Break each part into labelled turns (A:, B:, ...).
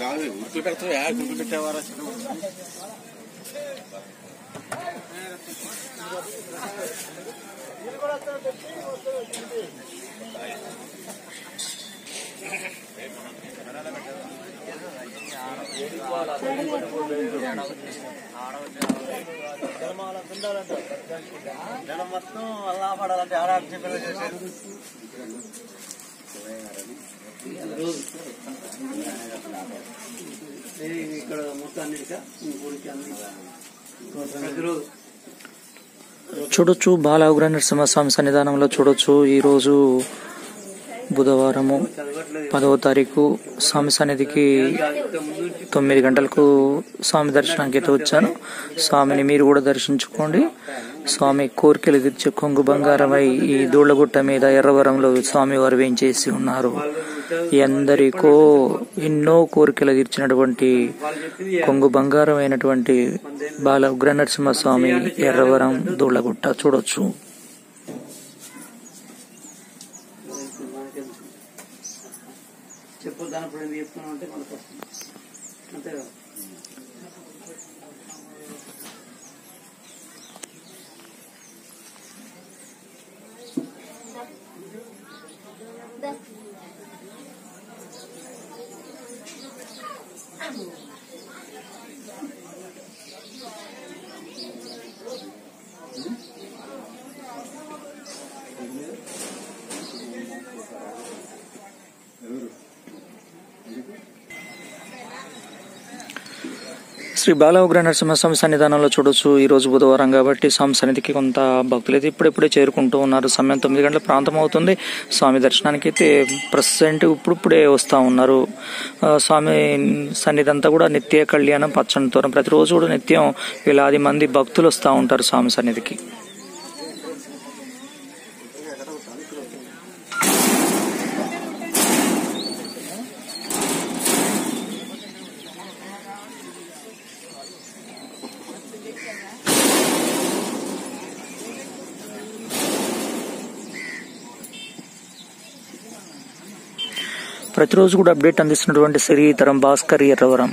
A: రాదు ఉరుకులు పెడతావు? యా ఉరుకులు పెట్టేవారా
B: జనం మొత్తం అల్లా పడాలంటే ఆడాడు చెప్పేలా చేసేది ఇక్కడ మొత్తం అన్నిటికా ఊరికి అన్ని
C: చూడొచ్చు బాల ఉగ్ర నరసింహస్వామి సన్నిధానంలో చూడొచ్చు. ఈరోజు బుధవారము పదవ తారీఖు స్వామి సన్నిధికి తొమ్మిది గంటలకు స్వామి దర్శనానికి అయితే వచ్చాను. స్వామిని మీరు కూడా దర్శించుకోండి. స్వామి కోరికలు తీర్చే కొంగు బంగారమై ఈ దూళ్ళగుట్ట మీద ఎర్రవరంలో స్వామి వారు వేయించేసి ఉన్నారు. ఎందరికో ఎన్నో కోరికలు తీర్చినటువంటి కొంగు బంగారం అయినటువంటి బాల ఉగ్ర నరసింహస్వామి ఎర్రవరం దూళ్ళగుట్ట చూడొచ్చు.
B: దాని ఇప్పుడు ఎందుకు చెప్తున్నావు అంటే మనకు వస్తుంది అంతే కదా
C: శ్రీ బాల ఉగ్ర నరసింహస్వామి సన్నిధానంలో చూడొచ్చు. ఈ రోజు బుధవారం కాబట్టి స్వామి సన్నిధికి కొంత భక్తులు అయితే ఇప్పుడిప్పుడే చేరుకుంటూ ఉన్నారు. సమయం తొమ్మిది గంటల ప్రాంతం అవుతుంది. స్వామి దర్శనానికి అయితే ప్రజెంట్ ఇప్పుడిప్పుడే వస్తూ ఉన్నారు. స్వామి సన్నిధి అంతా కూడా నిత్య కళ్యాణం పచ్చని తోరం ప్రతిరోజు కూడా నిత్యం వేలాది మంది భక్తులు వస్తూ ఉంటారు స్వామి సన్నిధికి. ప్రతిరోజు కూడా అప్డేట్ అందిస్తున్నటువంటి శ్రీతరం భాస్కర్ ఎర్రవరం.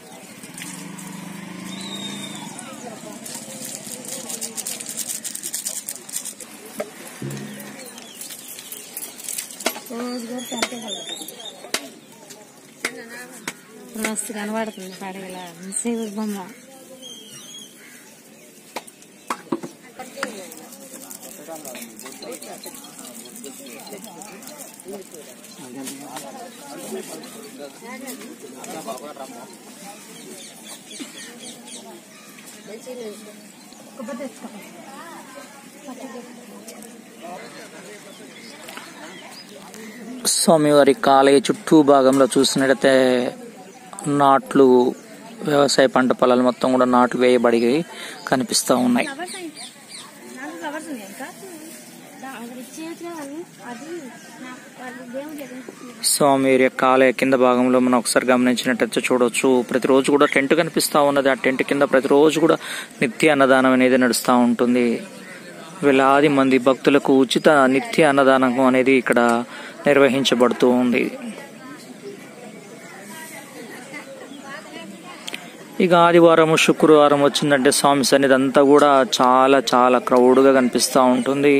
D: మస్తు కనబడుతుంది పడగల శివుడు బొమ్మ
C: స్వామివారి కాలయ చుట్టూ భాగంలో చూసినట్టయితే నాట్లు వ్యవసాయ పంట పొలాలు మొత్తం కూడా నాట్లు వేయబడి కనిపిస్తూ ఉన్నాయి. స్వామివారి యొక్క ఆలయ కింద భాగంలో మనం ఒకసారి గమనించినట్టయితే చూడొచ్చు. ప్రతిరోజు కూడా టెంట్ కనిపిస్తా ఉన్నది. ఆ టెంట్ కింద ప్రతిరోజు కూడా నిత్య అన్నదానం అనేది నడుస్తూ ఉంటుంది. వేలాది మంది భక్తులకు ఉచిత నిత్య అన్నదానం అనేది ఇక్కడ నిర్వహించబడుతూ ఉంది. ఇక ఆదివారం శుక్రవారం వచ్చిందంటే స్వామి సన్నిధి అంతా కూడా చాలా చాలా క్రౌడ్గా కనిపిస్తూ ఉంటుంది.